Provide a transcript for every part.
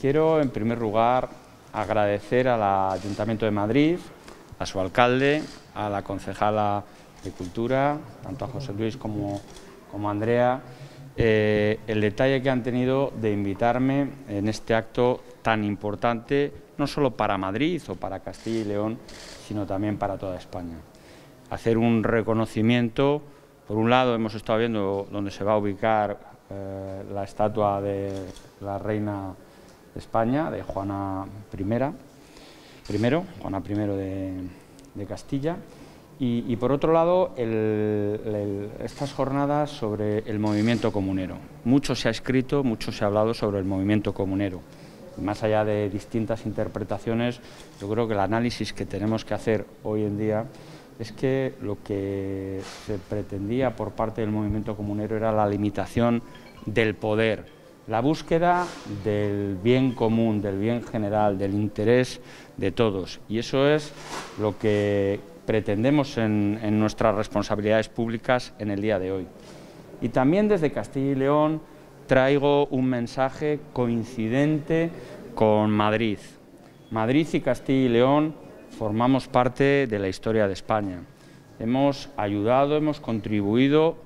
Quiero, en primer lugar, agradecer al Ayuntamiento de Madrid, a su alcalde, a la concejala de Cultura, tanto a José Luis como, a Andrea, eh, el detalle que han tenido de invitarme en este acto tan importante, no solo para Madrid o para Castilla y León, sino también para toda España. Hacer un reconocimiento, por un lado hemos estado viendo dónde se va a ubicar eh, la estatua de la reina de España, de Juana I, primero, Juana I de, Castilla, y, por otro lado, estas jornadas sobre el movimiento comunero. Mucho se ha escrito, mucho se ha hablado sobre el movimiento comunero. más allá de distintas interpretaciones, yo creo que el análisis que tenemos que hacer hoy en día es que lo que se pretendía por parte del movimiento comunero era la limitación del poder, la búsqueda del bien común, del bien general, del interés de todos. Y eso es lo que pretendemos en, nuestras responsabilidades públicas en el día de hoy. Y también desde Castilla y León traigo un mensaje coincidente con Madrid. Madrid y Castilla y León formamos parte de la historia de España. Hemos ayudado, hemos contribuido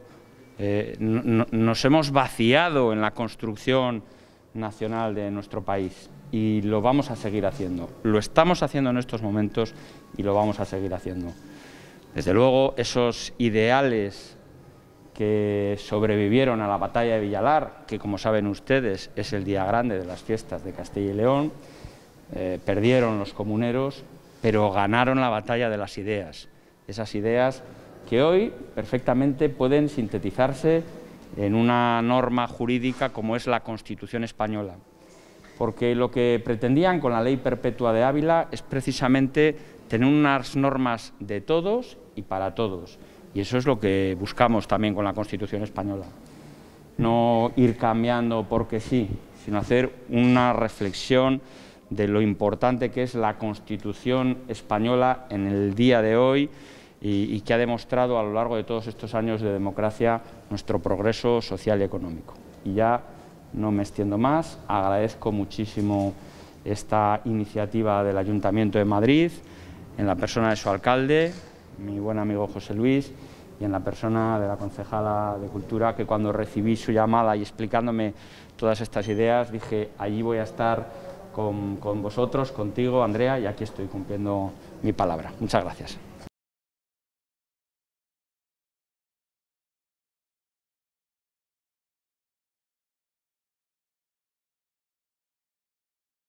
eh, nos hemos vaciado en la construcción nacional de nuestro país y lo vamos a seguir haciendo. Lo estamos haciendo en estos momentos y lo vamos a seguir haciendo. Desde luego, esos ideales que sobrevivieron a la batalla de Villalar, que como saben ustedes es el día grande de las fiestas de Castilla y León, eh, perdieron los comuneros, pero ganaron la batalla de las ideas. Esas ideas que hoy perfectamente pueden sintetizarse en una norma jurídica como es la Constitución española. Porque lo que pretendían con la Ley Perpetua de Ávila es precisamente tener unas normas de todos y para todos. Y eso es lo que buscamos también con la Constitución española. No ir cambiando porque sí, sino hacer una reflexión de lo importante que es la Constitución española en el día de hoy y, que ha demostrado a lo largo de todos estos años de democracia nuestro progreso social y económico. Y ya no me extiendo más, agradezco muchísimo esta iniciativa del Ayuntamiento de Madrid, en la persona de su alcalde, mi buen amigo José Luis, y en la persona de la concejala de Cultura, que cuando recibí su llamada y explicándome todas estas ideas, dije, allí voy a estar con, vosotros, contigo, Andrea, y aquí estoy cumpliendo mi palabra. Muchas gracias.